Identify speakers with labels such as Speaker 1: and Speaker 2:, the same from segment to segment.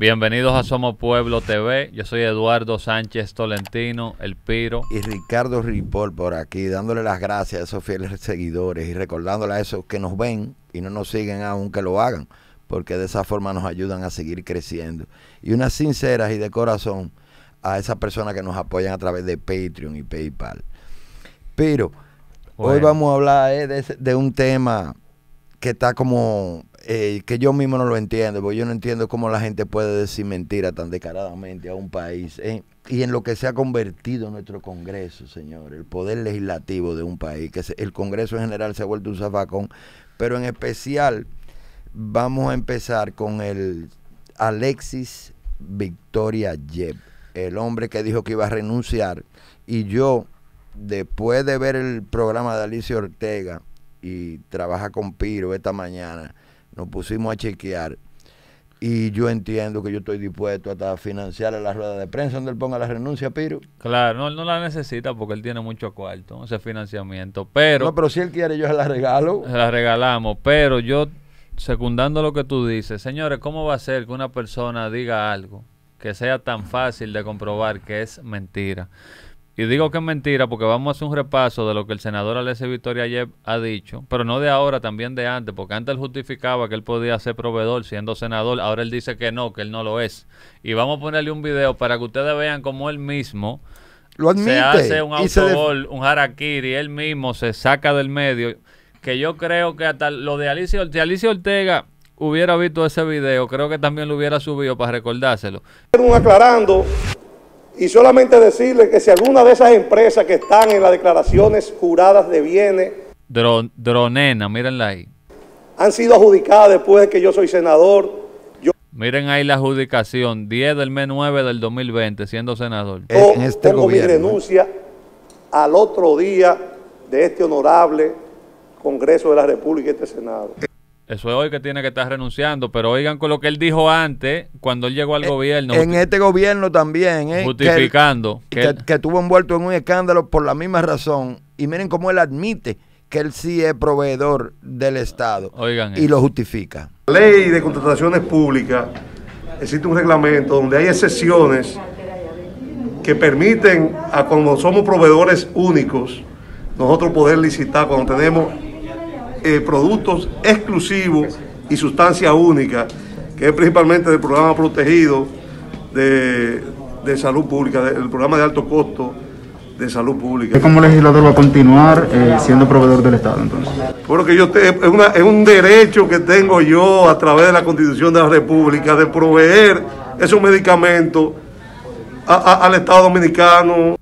Speaker 1: Bienvenidos a Somos Pueblo TV. Yo soy Eduardo Sánchez Tolentino, el Piro.
Speaker 2: Y Ricardo Ripoll por aquí, dándole las gracias a esos fieles seguidores y recordándole a esos que nos ven y no nos siguen aún que lo hagan, porque de esa forma nos ayudan a seguir creciendo. Y unas sinceras y de corazón a esas personas que nos apoyan a través de Patreon y PayPal. Pero hoy vamos a hablar eh, de, de un tema que está como eh, que yo mismo no lo entiendo, porque yo no entiendo cómo la gente puede decir mentira tan descaradamente a un país y en lo que se ha convertido nuestro Congreso, señor, el poder legislativo de un país, que el Congreso en general se ha vuelto un zafacón, pero en especial vamos a empezar con el Alexis Victoria Yeb, el hombre que dijo que iba a renunciar y yo, después de ver el programa de Alicia Ortega y trabaja con Piro esta mañana, nos pusimos a chequear y yo entiendo que yo estoy dispuesto hasta financiar la rueda de prensa donde él ponga la renuncia, Piro.
Speaker 1: Claro, no, no la necesita porque él tiene mucho cuarto, ese financiamiento, pero...
Speaker 2: No, pero si él quiere yo se la regalo.
Speaker 1: Se la regalamos, pero yo, secundando lo que tú dices, señores, ¿cómo va a ser que una persona diga algo que sea tan fácil de comprobar que es mentira? Y digo que es mentira porque vamos a hacer un repaso de lo que el senador Alessio Victoria ayer ha dicho, pero no de ahora, también de antes, porque antes él justificaba que él podía ser proveedor siendo senador, ahora él dice que no, que él no lo es. Y vamos a ponerle un video para que ustedes vean cómo él mismo
Speaker 2: lo admite,
Speaker 1: se hace un autogol, un harakiri, él mismo se saca del medio, que yo creo que hasta lo de Alicia, de Alicia Ortega hubiera visto ese video, creo que también lo hubiera subido para recordárselo.
Speaker 3: Aclarando y solamente decirle que si alguna de esas empresas que están en las declaraciones juradas de bienes...
Speaker 1: dronena, mírenla ahí.
Speaker 3: Han sido adjudicadas después de que yo soy senador. Yo,
Speaker 1: Miren ahí la adjudicación, 10 del mes 9 del 2020, siendo senador.
Speaker 3: en este pongo mi renuncia al otro día de este honorable Congreso de la República y este Senado.
Speaker 1: Eso es hoy que tiene que estar renunciando, pero oigan con lo que él dijo antes, cuando él llegó al
Speaker 2: Eh,
Speaker 1: gobierno.
Speaker 2: En este gobierno también, ¿eh?
Speaker 1: Justificando.
Speaker 2: Que, él, que, que estuvo envuelto en un escándalo por la misma razón. Y miren cómo él admite que él sí es proveedor del Estado.
Speaker 1: Oigan
Speaker 2: y
Speaker 1: eso.
Speaker 2: lo justifica.
Speaker 3: La ley de contrataciones públicas, existe un reglamento donde hay excepciones que permiten a como somos proveedores únicos, nosotros poder licitar cuando tenemos eh, productos exclusivos y sustancia única, que es principalmente del programa protegido de, de salud pública, del programa de alto costo de salud pública.
Speaker 4: ¿Como legislador va a continuar eh, siendo proveedor del Estado entonces?
Speaker 3: Bueno, que yo te, es, una, es un derecho que tengo yo a través de la Constitución de la República de proveer esos medicamentos a, a, al Estado Dominicano.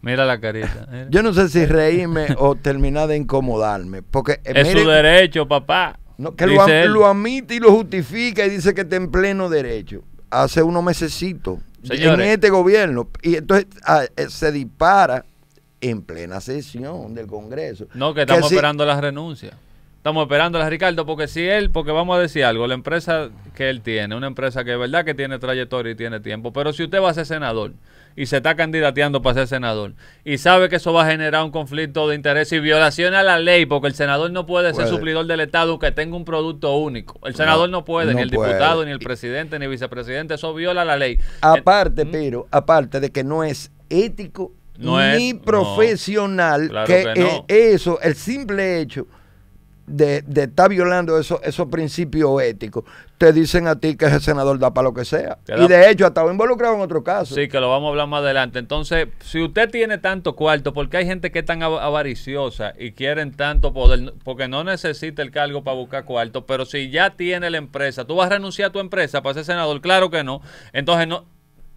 Speaker 1: Mira la carita. Mira.
Speaker 2: Yo no sé si reírme o terminar de incomodarme. Porque,
Speaker 1: es miren, su derecho, papá.
Speaker 2: No, que lo, lo, admite y lo justifica y dice que está en pleno derecho. Hace unos mesecitos en este gobierno. Y entonces a, se dispara en plena sesión del Congreso.
Speaker 1: No, que estamos que esperando si, la renuncia. Estamos esperando a Ricardo, porque si él, porque vamos a decir algo, la empresa que él tiene, una empresa que es verdad que tiene trayectoria y tiene tiempo, pero si usted va a ser senador y se está candidateando para ser senador y sabe que eso va a generar un conflicto de interés y violación a la ley, porque el senador no puede, puede. ser suplidor del Estado que tenga un producto único. El senador no, no puede, no ni el puede. diputado, ni el presidente, ni el vicepresidente, eso viola la ley.
Speaker 2: Aparte, pero, aparte de que no es ético no ni es, profesional,
Speaker 1: claro
Speaker 2: que,
Speaker 1: que
Speaker 2: eh, eso, el simple hecho de, de estar violando esos, esos principios éticos, te dicen a ti que ese senador da para lo que sea. Y de hecho, ha estado involucrado en otro caso.
Speaker 1: Sí, que lo vamos a hablar más adelante. Entonces, si usted tiene tanto cuarto, porque hay gente que es tan avariciosa y quieren tanto poder, porque no necesita el cargo para buscar cuarto, pero si ya tiene la empresa, ¿tú vas a renunciar a tu empresa para ser senador? Claro que no. Entonces, no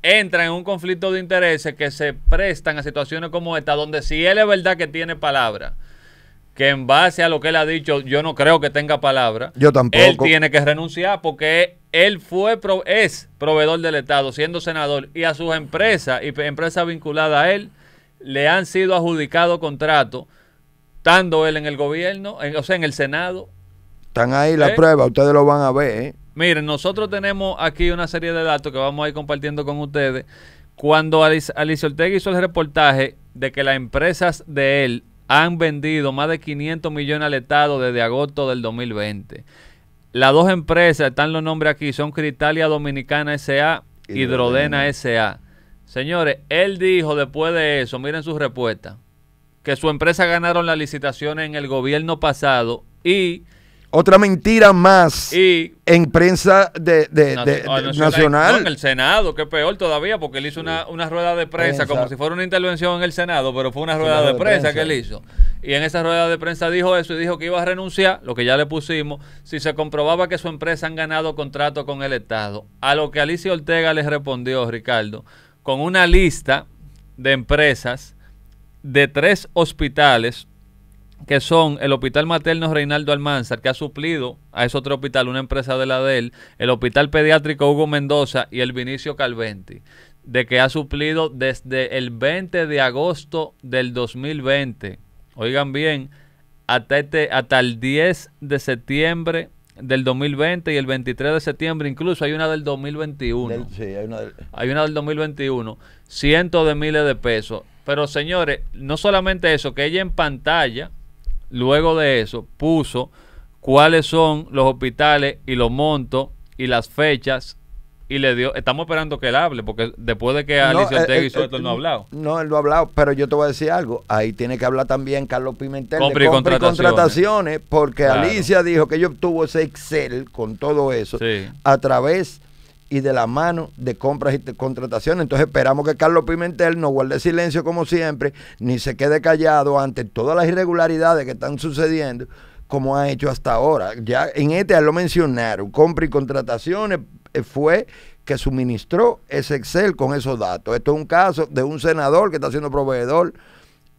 Speaker 1: entra en un conflicto de intereses que se prestan a situaciones como esta, donde si él es verdad que tiene palabra, que en base a lo que él ha dicho, yo no creo que tenga palabra.
Speaker 2: Yo tampoco.
Speaker 1: Él tiene que renunciar porque él fue es proveedor del Estado, siendo senador, y a sus empresas y empresas vinculadas a él le han sido adjudicados contratos, estando él en el gobierno, en, o sea, en el Senado.
Speaker 2: Están ahí las ¿Eh? pruebas, ustedes lo van a ver. ¿eh?
Speaker 1: Miren, nosotros tenemos aquí una serie de datos que vamos a ir compartiendo con ustedes. Cuando Alice, Alice Ortega hizo el reportaje de que las empresas de él han vendido más de 500 millones al Estado desde agosto del 2020. Las dos empresas, están los nombres aquí, son Critalia Dominicana S.A. y Hidrodena S.A. Señores, él dijo después de eso, miren su respuesta, que su empresa ganaron las licitaciones en el gobierno pasado y
Speaker 2: otra mentira más
Speaker 1: y
Speaker 2: en prensa de, de- de-
Speaker 1: nacional, no, en el Senado, que es peor todavía, porque él hizo una, una rueda de prensa,
Speaker 2: Prensa.
Speaker 1: como si fuera una intervención en el Senado, pero fue una rueda de
Speaker 2: rueda de
Speaker 1: prensa,
Speaker 2: prensa.
Speaker 1: que él hizo. Y en esa rueda de prensa dijo eso y dijo que iba a renunciar, lo que ya le pusimos, si se comprobaba que su empresa han ganado contrato con el Estado. A lo que Alicia Ortega les respondió, Ricardo, con una lista de empresas de tres hospitales que son el Hospital Materno Reinaldo Almanzar, que ha suplido a ese otro hospital, una empresa de la de él, el Hospital Pediátrico Hugo Mendoza y el Vinicio Calventi, de que ha suplido desde el 20 de agosto del 2020, oigan bien, hasta, este, hasta el 10 de septiembre del 2020 y el 23 de septiembre, incluso hay una del 2021.
Speaker 2: Del- sí, hay una del-
Speaker 1: Hay una del 2021, cientos de miles de pesos. Pero señores, no solamente eso, que ella en pantalla, luego de eso, puso cuáles son los hospitales y los montos y las fechas y le dio, estamos esperando que él hable, porque después de que
Speaker 2: No,
Speaker 1: Alicia
Speaker 2: eh,
Speaker 1: Ortega
Speaker 2: eh,
Speaker 1: hizo esto, él no ha
Speaker 2: eh,
Speaker 1: hablado.
Speaker 2: No, él no ha hablado, pero yo te voy a decir algo. Ahí tiene que hablar también Carlos Pimentel de
Speaker 1: Compra y
Speaker 2: y
Speaker 1: contrataciones.
Speaker 2: contrataciones, porque
Speaker 1: Claro.
Speaker 2: Alicia dijo que ella obtuvo ese Excel con todo eso
Speaker 1: Sí.
Speaker 2: a través y de la mano de compras y de contrataciones. Entonces esperamos que Carlos Pimentel no guarde silencio como siempre, ni se quede callado ante todas las irregularidades que están sucediendo como ha hecho hasta ahora. Ya en este ya lo mencionaron, compra y contrataciones eh, fue que suministró ese Excel con esos datos. Esto es un caso de un senador que está siendo proveedor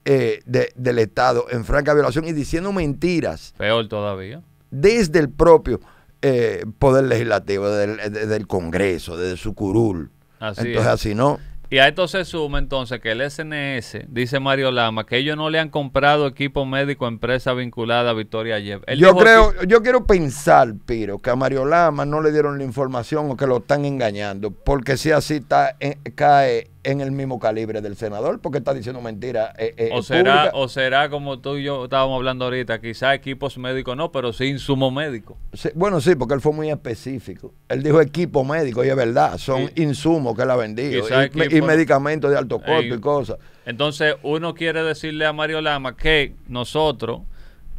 Speaker 2: eh, de- del Estado en franca violación y diciendo mentiras
Speaker 1: Peor todavía.
Speaker 2: desde el propio eh, Poder Legislativo, del, de- del Congreso, desde su curul.
Speaker 1: Así
Speaker 2: Entonces,
Speaker 1: es.
Speaker 2: así no.
Speaker 1: Y a esto se suma entonces que el SNS, dice Mario Lama, que ellos no le han comprado equipo médico a empresa vinculada a Victoria Yev.
Speaker 2: Yo creo, yo quiero pensar, Piro, que a Mario Lama no le dieron la información o que lo están engañando, porque si así está, eh, cae en el mismo calibre del senador, porque está diciendo mentira. eh, eh,
Speaker 1: o será,
Speaker 2: pública.
Speaker 1: o será como tú y yo estábamos hablando ahorita, quizá equipos médicos no, pero sí insumo médico.
Speaker 2: Sí, bueno, sí, porque él fue muy específico. Él dijo equipo médico y es verdad, son insumos que él ha vendido y, medicamentos de alto costo y cosas.
Speaker 1: Entonces, uno quiere decirle a Mario Lama que nosotros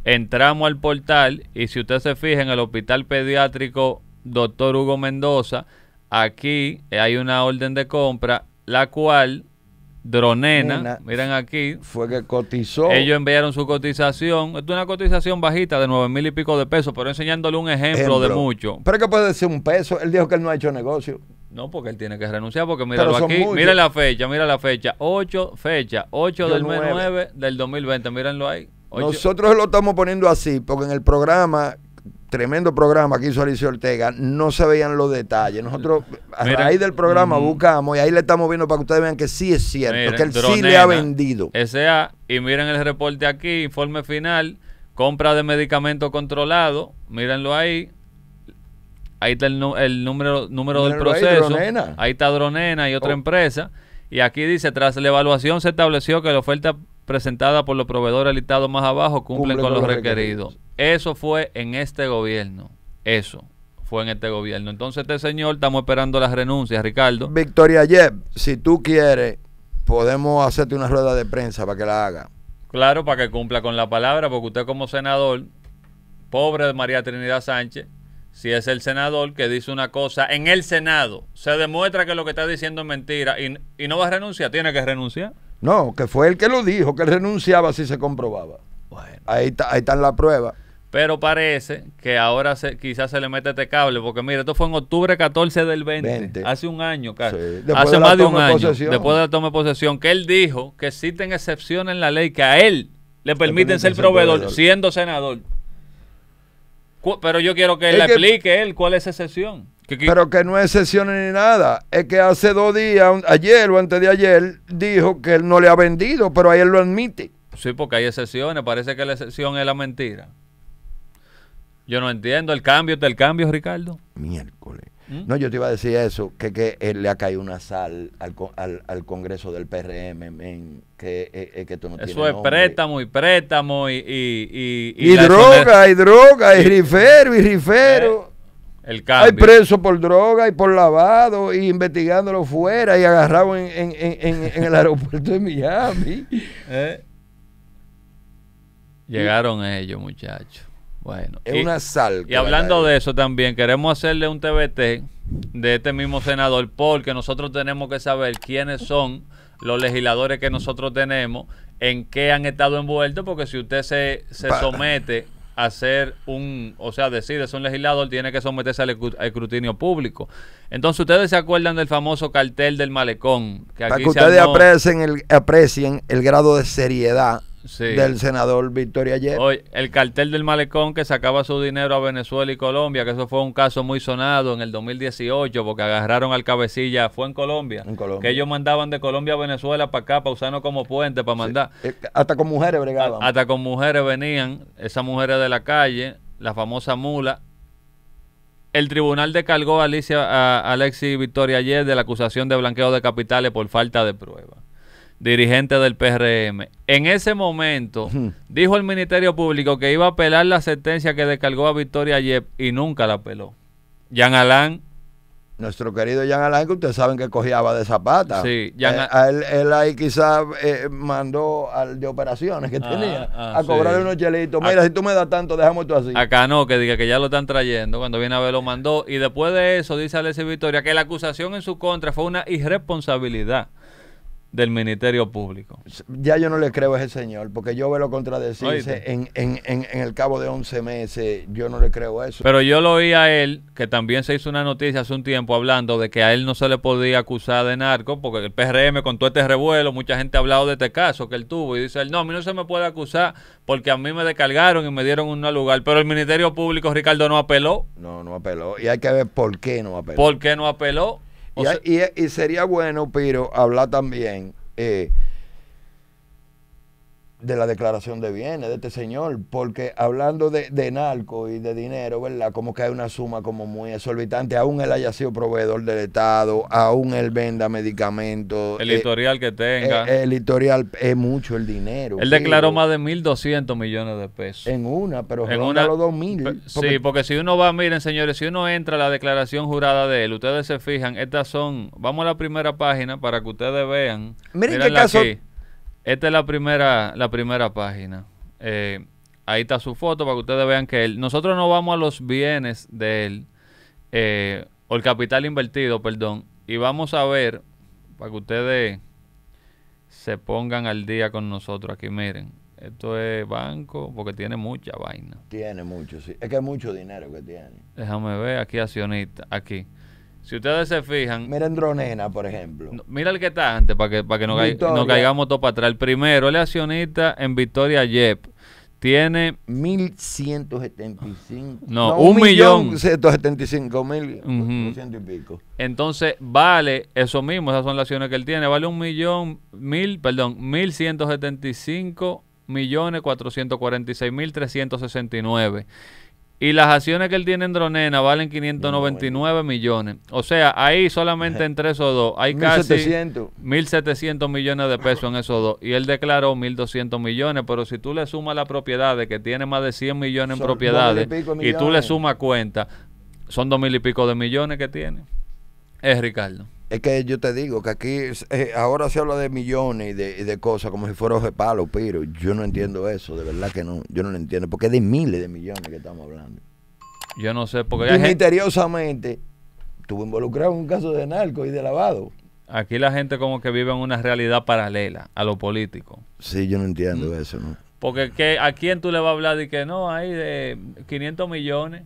Speaker 1: entramos al portal y si usted se fija en el hospital pediátrico Doctor Hugo Mendoza, aquí hay una orden de compra, la cual Dronena,
Speaker 2: Nena.
Speaker 1: miren aquí,
Speaker 2: Fue que cotizó.
Speaker 1: ellos enviaron su cotización, esto es una cotización bajita de nueve mil y pico de pesos, pero enseñándole un ejemplo, de mucho.
Speaker 2: Pero que puede ser un peso. Él dijo que él no ha hecho negocio.
Speaker 1: No, porque él tiene que renunciar, porque míralo aquí,
Speaker 2: muchos.
Speaker 1: mira la fecha, mira la fecha, 8, fecha, 8
Speaker 2: Yo
Speaker 1: del mes
Speaker 2: nueve.
Speaker 1: 9 del 2020, mírenlo ahí. Ocho-
Speaker 2: Nosotros lo estamos poniendo así porque en el programa, tremendo programa que hizo Alicia Ortega, no se veían los detalles. Nosotros a
Speaker 1: Mira,
Speaker 2: raíz del programa
Speaker 1: ujú.
Speaker 2: buscamos y ahí le estamos viendo para que ustedes vean que sí es cierto, que él sí
Speaker 1: Dronena,
Speaker 2: le ha vendido.
Speaker 1: SA, y miren el reporte aquí, informe final, compra de medicamento controlado, mírenlo ahí. Ahí está el, número, número del
Speaker 2: Mírenlo ahí,
Speaker 1: proceso.
Speaker 2: Dronena.
Speaker 1: Ahí está Dronena y otra
Speaker 2: Oh.
Speaker 1: empresa. Y aquí dice, tras la evaluación se estableció que la oferta presentada por los proveedores listados más abajo cumplen con, los requeridos. Eso fue en este gobierno. Eso fue en este gobierno. Entonces este señor, estamos esperando las renuncias, Ricardo.
Speaker 2: Victoria Jeb, si tú quieres, podemos hacerte una rueda de prensa para que la haga.
Speaker 1: Claro, para que cumpla con la palabra, porque usted como senador, pobre de María Trinidad Sánchez, si es el senador que dice una cosa en el Senado, se demuestra que lo que está diciendo es mentira y, y no va a renunciar, tiene que renunciar.
Speaker 2: No, que fue él que lo dijo, que él renunciaba si se comprobaba.
Speaker 1: Bueno.
Speaker 2: Ahí está, ahí están las pruebas.
Speaker 1: Pero parece que ahora se, quizás se le mete este cable, porque mire, esto fue en octubre 14 del 20,
Speaker 2: 20.
Speaker 1: hace un año casi,
Speaker 2: Sí,
Speaker 1: hace
Speaker 2: de
Speaker 1: más de un año,
Speaker 2: posesión.
Speaker 1: después de la toma de posesión, que él dijo que existen excepciones en la ley que a él le permiten
Speaker 2: permiten
Speaker 1: ser
Speaker 2: ser
Speaker 1: proveedor,
Speaker 2: proveedor.
Speaker 1: siendo senador. Pero yo quiero que él
Speaker 2: Es
Speaker 1: le
Speaker 2: que-
Speaker 1: explique él cuál es esa excepción.
Speaker 2: Pero que no es excepciones ni nada. Es que hace dos días, ayer o antes de ayer, dijo que él no le ha vendido, pero ahí él lo admite.
Speaker 1: sí, porque hay excepciones, parece que la excepción es la mentira. Yo no entiendo el cambio, ¿está el cambio, Ricardo?
Speaker 2: Miércoles.
Speaker 1: ¿Mm?
Speaker 2: No, yo te iba a decir eso, que, que él le ha caído una sal al, al, al Congreso del PRM, men, que, eh, eh, que tú no
Speaker 1: Eso
Speaker 2: tienes
Speaker 1: es
Speaker 2: nombre.
Speaker 1: préstamo y préstamo y... Y, y,
Speaker 2: Y, droga, y droga, y rifero, y rifero.
Speaker 1: El
Speaker 2: Hay presos por droga y por lavado y investigándolo fuera y agarrado en, en- en- el aeropuerto de Miami.
Speaker 1: ¿Eh? Llegaron ellos, muchachos. Bueno.
Speaker 2: Es
Speaker 1: y-
Speaker 2: una sal.
Speaker 1: Y hablando de eso también, queremos hacerle un TBT de este mismo senador, porque nosotros tenemos que saber quiénes son los legisladores que nosotros tenemos, en qué han estado envueltos, porque si usted se, se somete a ser un, o sea, decide ser un legislador, tiene que someterse al escru- al escrutinio público. Entonces, ustedes se acuerdan del famoso cartel del malecón, que
Speaker 2: Para
Speaker 1: aquí
Speaker 2: que
Speaker 1: se
Speaker 2: ustedes
Speaker 1: armó-
Speaker 2: aprecien el, aprecien el grado de seriedad
Speaker 1: Sí.
Speaker 2: del senador Victoria Yep.
Speaker 1: Oye, el cartel del malecón que sacaba su dinero a Venezuela y Colombia, que eso fue un caso muy sonado en el 2018 porque agarraron al cabecilla, fue en Colombia,
Speaker 2: En Colombia.
Speaker 1: que ellos mandaban de Colombia a Venezuela para acá, para usarnos como puente, para mandar.
Speaker 2: Eh, Hasta con mujeres bregaban.
Speaker 1: Hasta con mujeres venían, esas mujeres de la calle, la famosa mula. El tribunal descargó a Alicia, a Alexis Victoria ayer de la acusación de blanqueo de capitales por falta de prueba. Dirigente del PRM. En ese momento, dijo el Ministerio Público que iba a apelar la sentencia que descargó a Victoria Yep y nunca la apeló. Jean Alain
Speaker 2: Nuestro querido Jan Alain, que ustedes saben que cogiaba de zapata.
Speaker 1: Sí, Jan
Speaker 2: Eh,
Speaker 1: A-
Speaker 2: él, él ahí quizás eh, mandó al de operaciones que
Speaker 1: Ah,
Speaker 2: tenía
Speaker 1: ah,
Speaker 2: a cobrarle
Speaker 1: sí.
Speaker 2: unos chelitos.
Speaker 1: A-
Speaker 2: Mira, si tú me das tanto, dejamos tú así.
Speaker 1: Acá no, que diga que ya lo están trayendo. Cuando viene a ver lo mandó. Y después de eso, dice Alexis Victoria que la acusación en su contra fue una irresponsabilidad del Ministerio Público.
Speaker 2: Ya yo no le creo a ese señor, porque yo veo contradecirse en, en, en, en el cabo de 11 meses. Yo no le creo a eso.
Speaker 1: Pero yo lo oí a él, que también se hizo una noticia hace un tiempo hablando de que a él no se le podía acusar de narco, porque el PRM con todo este revuelo, mucha gente ha hablado de este caso que él tuvo, y dice él, no, a mí no se me puede acusar porque a mí me descargaron y me dieron un lugar. Pero el Ministerio Público, Ricardo, no apeló.
Speaker 2: No, no apeló. Y hay que ver por qué no apeló.
Speaker 1: ¿Por qué no apeló?
Speaker 2: Y,
Speaker 1: sea-
Speaker 2: y- y sería bueno, Piro, hablar también eh, de la declaración de bienes de este señor, porque hablando de, de narco y de dinero, ¿verdad? Como que hay una suma como muy exorbitante. Aún él haya sido proveedor del Estado, aún él venda medicamentos.
Speaker 1: el
Speaker 2: eh,
Speaker 1: historial que tenga.
Speaker 2: eh, el historial es mucho el dinero.
Speaker 1: Él declaró más de 1.200 millones de pesos.
Speaker 2: En una, pero
Speaker 1: En una-
Speaker 2: los 2000.
Speaker 1: Pe- Sí, porque si uno va, miren señores, si uno entra a la declaración jurada de él, ustedes se fijan, estas son, vamos a la primera página para que ustedes vean.
Speaker 2: Miren qué caso-
Speaker 1: aquí. Esta es la primera, la primera página. Eh, ahí está su foto para que ustedes vean que él, nosotros no vamos a los bienes de él, eh, o el capital invertido, perdón, y vamos a ver, para que ustedes se pongan al día con nosotros aquí, miren. Esto es banco, porque tiene mucha vaina.
Speaker 2: Tiene mucho, sí. Es que es mucho dinero que tiene.
Speaker 1: Déjame ver, aquí accionista, aquí. Si ustedes se fijan,
Speaker 2: Miren Dronena, por ejemplo.
Speaker 1: no- mira el que está antes para que, para que no, cai-
Speaker 2: Victoria.
Speaker 1: no caigamos todo para atrás. El primero, es accionista en Victoria Yep. Tiene
Speaker 2: 1175.
Speaker 1: No, un millón.
Speaker 2: 175 mil.
Speaker 1: Ujú.
Speaker 2: 200 y pico.
Speaker 1: Entonces, vale eso mismo, esas son las acciones que él tiene, vale un millón, mil, perdón, mil ciento setenta y cinco millones cuatrocientos cuarenta y seis mil trescientos sesenta y las acciones que él tiene en Dronena valen 599 millones. O sea, ahí solamente entre esos dos hay casi
Speaker 2: 1700.
Speaker 1: 1.700 millones de pesos en esos dos. Y él declaró 1.200 millones. Pero si tú le sumas las propiedades, que tiene más de 100 millones en propiedades,
Speaker 2: y
Speaker 1: tú le sumas cuenta, son dos mil y pico de millones que tiene. Es Ricardo.
Speaker 2: Es que yo te digo que aquí eh, ahora se habla de millones y de, y de cosas como si fuera de palo, pero yo no entiendo eso, de verdad que no. Yo no lo entiendo, porque es de miles de millones que estamos hablando.
Speaker 1: Yo no sé, porque
Speaker 2: Y
Speaker 1: hay gente-
Speaker 2: misteriosamente estuvo involucrado en un caso de narco y de lavado.
Speaker 1: aquí la gente como que vive en una realidad paralela a lo político.
Speaker 2: Sí, yo no entiendo
Speaker 1: Mm.
Speaker 2: eso, ¿no?
Speaker 1: Porque ¿qué- ¿a quién tú le vas a hablar de que no, hay de 500 millones?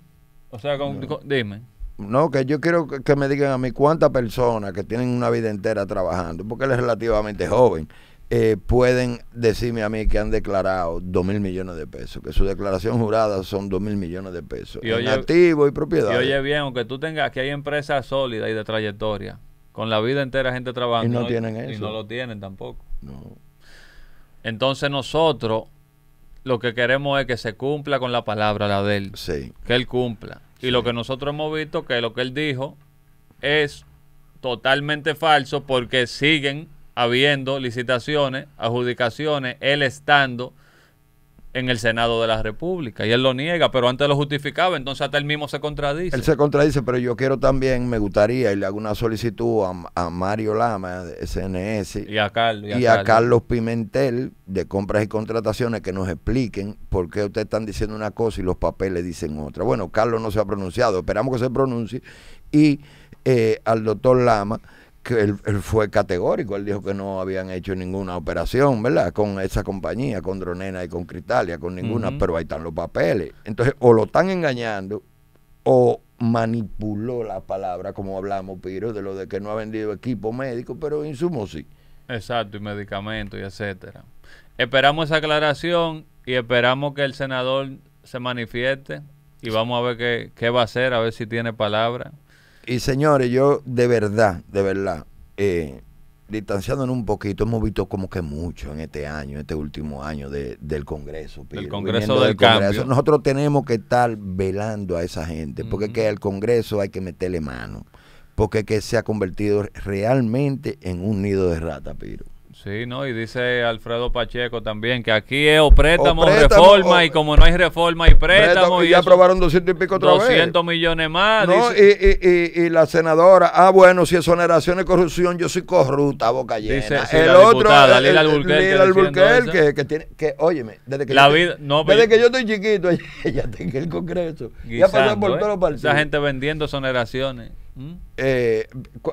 Speaker 1: O sea, con- con- dime.
Speaker 2: No, que yo quiero que me digan a mí cuántas personas que tienen una vida entera trabajando, porque él es relativamente joven, eh, pueden decirme a mí que han declarado dos mil millones de pesos, que su declaración jurada son dos mil millones de pesos,
Speaker 1: Y
Speaker 2: en y
Speaker 1: Y
Speaker 2: propiedad.
Speaker 1: oye bien, aunque tú tengas, que hay empresas sólidas y de trayectoria, con la vida entera gente trabajando.
Speaker 2: Y no tienen
Speaker 1: Y
Speaker 2: eso.
Speaker 1: no lo tienen tampoco.
Speaker 2: No.
Speaker 1: Entonces nosotros lo que queremos es que se cumpla con la palabra, la de él.
Speaker 2: Sí.
Speaker 1: Que él cumpla. Y lo que nosotros hemos visto, que lo que él dijo es totalmente falso porque siguen habiendo licitaciones, adjudicaciones, él estando en el Senado de la República. Y él lo niega, pero antes lo justificaba, entonces hasta él mismo se contradice.
Speaker 2: Él se contradice, pero yo quiero también, me gustaría, y le hago una solicitud a, a Mario Lama de SNS
Speaker 1: y a, Carlos,
Speaker 2: y a, Carlos Pimentel de compras y contrataciones que nos expliquen por qué ustedes están diciendo una cosa y los papeles dicen otra. Bueno, Carlos no se ha pronunciado, esperamos que se pronuncie. Y eh, al doctor Lama que él, fue categórico, él dijo que no habían hecho ninguna operación, ¿verdad? Con esa compañía, con Dronena y con Critalia, con ninguna, pero ahí están los papeles. Entonces, o lo están engañando o manipuló la palabra, como hablamos, Piro, de lo de que no ha vendido equipo médico, pero insumos sí.
Speaker 1: Exacto, y medicamentos y etcétera. Esperamos esa aclaración y esperamos que el senador se manifieste y vamos a ver qué, qué va a hacer, a ver si tiene palabra.
Speaker 2: Y señores, yo de verdad, de verdad, eh, distanciándonos un poquito, hemos visto como que mucho en este año, este último año del Congreso.
Speaker 1: El Congreso del, Cambio.
Speaker 2: Nosotros tenemos que estar velando a esa gente, porque es que al Congreso hay que meterle mano, porque es que se ha convertido realmente en un nido de rata, Piro.
Speaker 1: Sí, ¿no? Y dice Alfredo Pacheco también que aquí es o préstamo o, reforma y como no hay reforma hay préstamo.
Speaker 2: y, ya aprobaron 200 y pico otra
Speaker 1: 200 millones más.
Speaker 2: No, y, y, y, la senadora, ah, bueno, si exoneración y corrupción, yo soy corrupta, boca llena. Dice,
Speaker 1: el otro, Lila Alburquerque,
Speaker 2: que, que tiene, que, óyeme, desde que,
Speaker 1: la
Speaker 2: yo,
Speaker 1: vida, no,
Speaker 2: desde que yo estoy chiquito, está en el Congreso.
Speaker 1: ya pasó por ¿eh? todos los partidos. Esa gente vendiendo exoneraciones.
Speaker 2: Eh,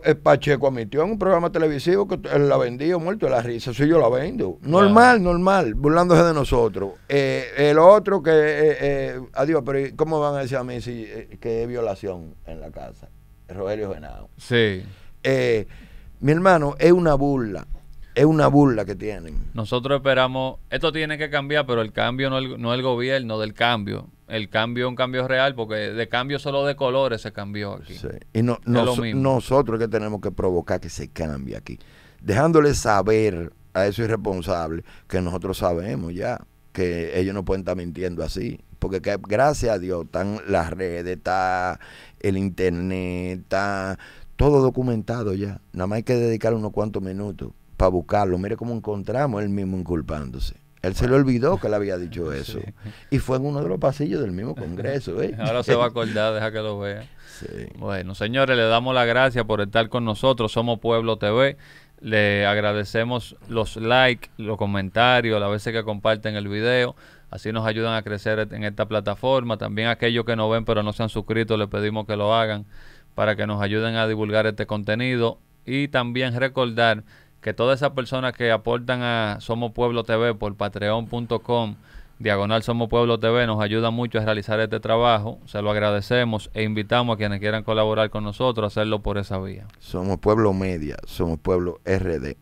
Speaker 2: eh, Pacheco admitió en un programa televisivo que él la vendía muerto de la risa. Si yo la vendo. Normal, normal, burlándose de nosotros. Eh, el otro que, adiós, pero ¿cómo van a decir a mí si, que es violación en la casa? Rogelio Genao.
Speaker 1: Sí.
Speaker 2: mi hermano, es una burla es una burla que tienen.
Speaker 1: Nosotros esperamos, esto tiene que cambiar, pero el cambio no el, no el gobierno del cambio. El cambio es un cambio real, porque de cambio solo de colores se cambió aquí.
Speaker 2: Y no, nosotros que tenemos que provocar que se cambie aquí. Dejándole saber a esos irresponsables que nosotros sabemos ya que ellos no pueden estar mintiendo así. Porque que, gracias a Dios están las redes, está el internet, está todo documentado ya. Nada más hay que dedicar unos cuantos minutos para buscarlo. Mire cómo encontramos él mismo inculpándose. Él se le olvidó que le había dicho eso. Y fue en uno de los pasillos del mismo Congreso. ¿eh?
Speaker 1: Ahora se va a acordar, deja que lo vea. Bueno, señores, le damos las gracias por estar con nosotros. Somos Pueblo TV. Le agradecemos los likes, los comentarios, las veces que comparten el video. Así nos ayudan a crecer en esta plataforma. También aquellos que nos ven pero no se han suscrito, les pedimos que lo hagan para que nos ayuden a divulgar este contenido. Y también recordar que todas esas personas que aportan a Somos Pueblo TV por patreon.com, diagonal Somos Pueblo TV, nos ayudan mucho a realizar este trabajo. Se lo agradecemos e invitamos a quienes quieran colaborar con nosotros a hacerlo por esa vía.
Speaker 2: Somos Pueblo Media, Somos Pueblo RD.